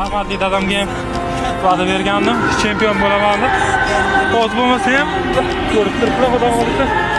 rahmatli dadamga ham va'da bergandim. Chempion bo'laman deb hozir bo'lmasa ham ko'rib turiblar xudo xohlasa